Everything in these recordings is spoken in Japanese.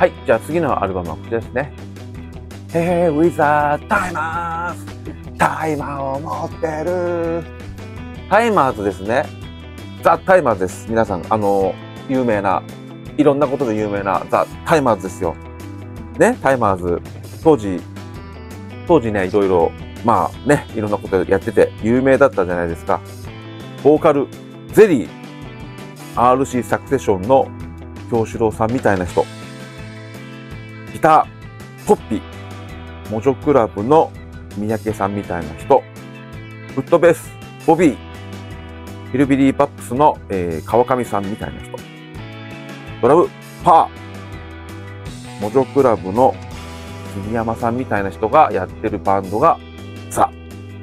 はい、じゃあ次のアルバムはこちらですね。Hey, with a timers! タイマーを持ってるタイマーズですね。ザ・タイマーズです。皆さん、あの、有名な、いろんなことで有名なザ・タイマーズですよ。ね、タイマーズ。当時、当時ね、いろいろ、まあね、いろんなことやってて有名だったじゃないですか。ボーカル、ゼリー、RC サクセションの京志郎さんみたいな人。ギター、ポッピー、モジョクラブの三宅さんみたいな人。フットベース、ボビー、ヒルビリーバップスの、えー、川上さんみたいな人。ドラム、パー、モジョクラブの杉山さんみたいな人がやってるバンドが、ザ・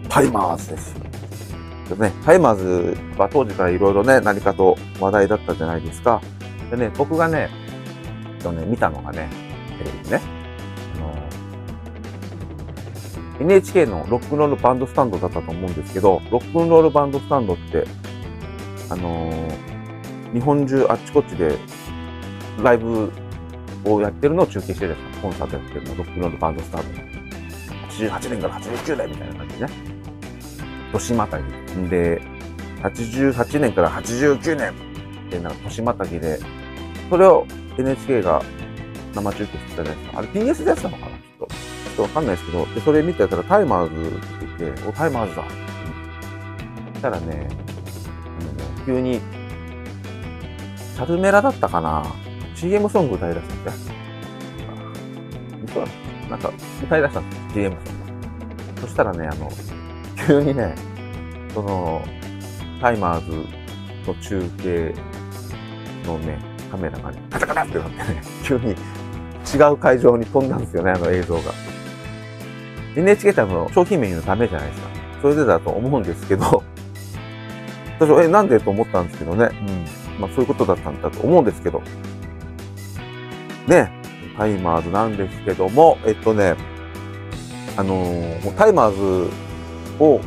タイマーズです。でね、タイマーズは当時からいろいろね、何かと話題だったじゃないですか。でね、僕がね、とね、見たのがね、テレビね、の、NHK のロックンロールバンドスタンドだったと思うんですけど、ロックンロールバンドスタンドって、あの日本中あっちこっちでライブをやってるのを中継してるじゃないですか。コンサートやってるの、ロックンロールバンドスタンド。88年から89年みたいな感じね。年またぎ。で、88年から89年ってなんか年またぎで、それを NHK が生中継してたじゃないですか。あれ BS でやってたのかな？ちょっと。ちょっとわかんないですけど、で、それ見てたらタイマーズって言って、お、タイマーズだ。そしたらね、あの急に、チャルメラだったかな ?CM ソング歌い出したんですよ。そうなんか歌い出したんですよ、CM ソング。そしたらね、あの、急にね、その、タイマーズの中継のね、カメラがね、カチャカチャってなってね、急に違う会場に飛んだんですよね、あの映像が。NHK ってあの、商品名のためじゃないですか。それでだと思うんですけど、私は、え、なんでと思ったんですけどね。うん。まあそういうことだったんだと思うんですけど。ね、タイマーズなんですけども、えっとね、あのータイマーズを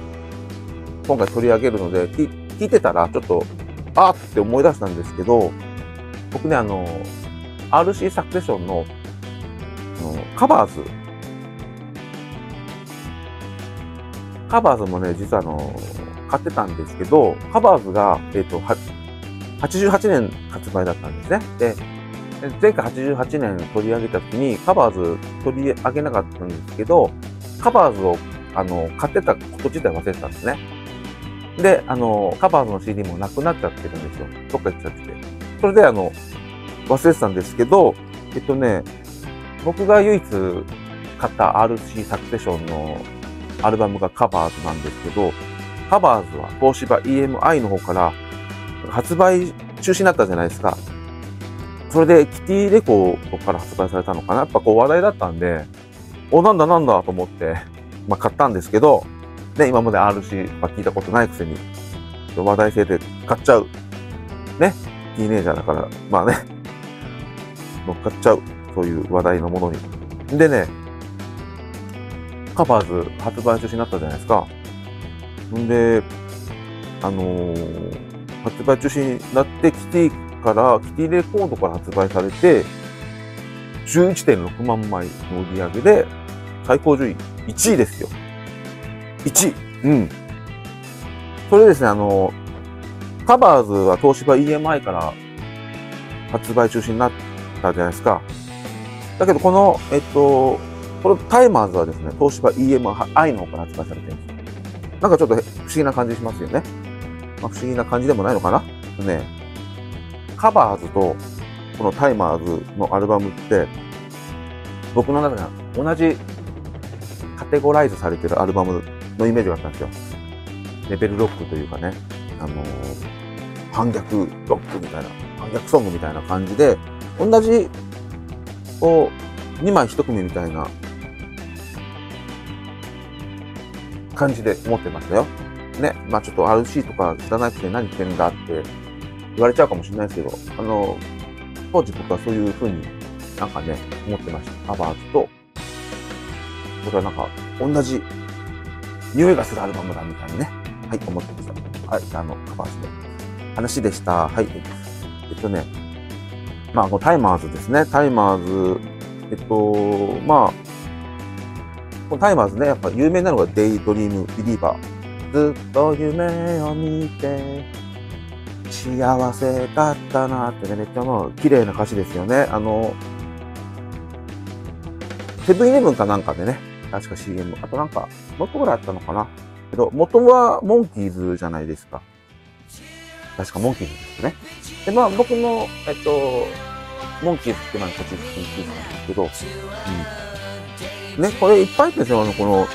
今回取り上げるので、聞聞いてたらちょっと、あーって思い出したんですけど、僕ね、あのー RC サクセションののカバーズ、カバーズもね、実はあの買ってたんですけど、カバーズが、えっ、と、88年発売だったんですね。で、前回88年取り上げた時にカバーズ取り上げなかったんですけど、カバーズをあの買ってたこと自体忘れてたんですね。で、あの、カバーズの CD もなくなっちゃってるんですよ。どっか行っちゃってて。それであの、忘れてたんですけど、えっとね、僕が唯一買った RC サクセションのアルバムがカバーズなんですけど、カバーズは東芝 EMI の方から発売中止になったじゃないですか。それでキティレコードから発売されたのかなやっぱこう話題だったんで、お、なんだなんだと思って、まあ買ったんですけど、ね、今まで RC は聞いたことないくせに、話題性で買っちゃう。ね、ティーネイジャーだから、まあね、乗っかっちゃう。そういう話題のものに。でね、カバーズ発売中止になったじゃないですか。んで、あのー発売中止になって、キティから、キティレコードから発売されて、11.6万枚の売り上げで、最高順位1位ですよ。1位。うん。それですね、あの、カバーズは東芝 EMI から発売中止になったじゃないですか。だけど、この、えっと、このタイマーズはですね、東芝 EMI の方から発売されてるんですよ。なんかちょっと不思議な感じしますよね。まあ、不思議な感じでもないのかな？ね。カバーズとこのタイマーズのアルバムって、僕の中では同じカテゴライズされてるアルバムのイメージがあったんですよ。レベルロックというかね、あのー反逆ロックみたいな、反逆ソングみたいな感じで、同じ、こう、2枚1組みたいな感じで思ってましたよ。ね、まあちょっと RC とか知らなくて何言ってんだって言われちゃうかもしれないですけど、あの、当時僕はそういう風になんかね、思ってました。カバーズと、これはなんか同じ匂いがするアルバムだみたいにね、はい、思ってました。はい、あの、カバーズの話でした。はい。えっとね、まあ、このタイマーズですね。タイマーズ、えっと、まあ、このタイマーズね、やっぱ有名なのがデイドリームビリーバー。ずっと夢を見て、幸せだったなってね、めっちゃまあ、綺麗な歌詞ですよね。あの、セブンイレブンかなんかでね、確か CM。あとなんか、もっとぐらいあったのかな。けど、元はモンキーズじゃないですか。確かモンキーズですね。で、まあ僕も、えっと、モンキーズってのはこっち聞いたんですけど、うん。ね、これいっぱい入ってるんですよ。あの、この、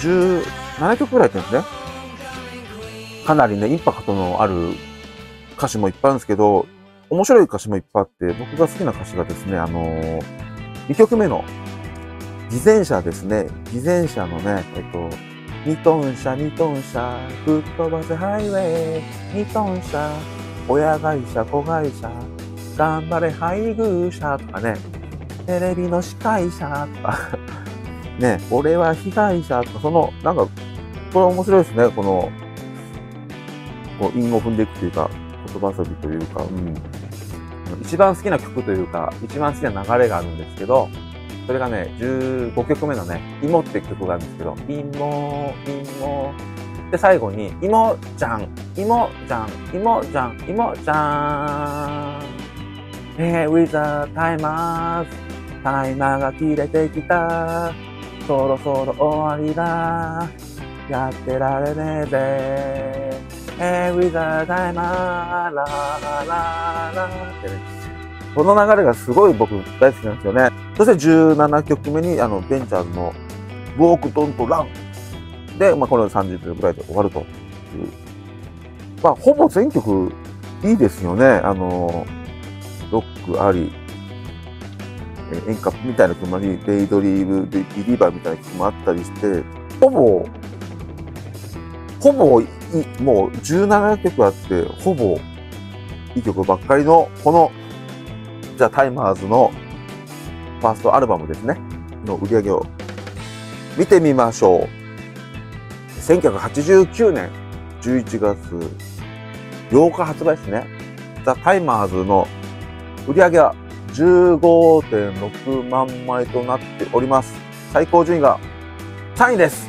17曲ぐらい入ってるんですね。かなりね、インパクトのある歌詞もいっぱいあるんですけど、面白い歌詞もいっぱいあって、僕が好きな歌詞がですね、あのー、2曲目の、自転車ですね。自転車のね、えっと、2トン車、2トン車、吹っ飛ばせハイウェイ、2トン車、親会社、子会社、頑張れ配偶者とかね、テレビの司会者とか ね、俺は被害者とか、その、なんか、これ面白いですね、この、こう、韻を踏んでいくというか、言葉遊びというか、うん。一番好きな曲というか、一番好きな流れがあるんですけど、それがね、15曲目のね、芋って曲があるんですけど、芋、芋。で、最後に、芋ちゃん、芋ちゃん、芋ちゃん、芋ちゃん。えー、with the timers, タイマーが切れてきた。そろそろ終わりだ。やってられねえぜ。えー、with the timer, ララララってね。この流れがすごい僕大好きなんですよね。そして17曲目に、あの、ベンチャーズの、 Walk Don't Run。で、まあ、この30秒ぐらいで終わるという。まあ、ほぼ全曲いいですよね。あの、ロックあり、え演歌みたいな曲もあり、デイドリーム、ビリーバーみたいな曲もあったりして、ほぼ、ほぼい、もう17曲あって、ほぼいい曲ばっかりの、この、じゃあタイマーズのファーストアルバムですね、の売り上げを見てみましょう。1989年11月8日発売ですね。ザ・タイマーズの売り上げは15.6万枚となっております。最高順位が3位です。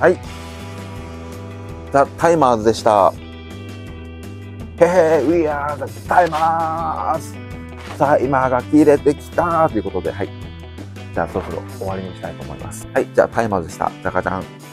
はい。ザ・タイマーズでした。へへ、We are the timers! さあ、今が切れてきたということで、はい。じゃあ、そろそろ終わりにしたいと思います。はい。じゃあ、タイマーズでした。じゃかちゃん。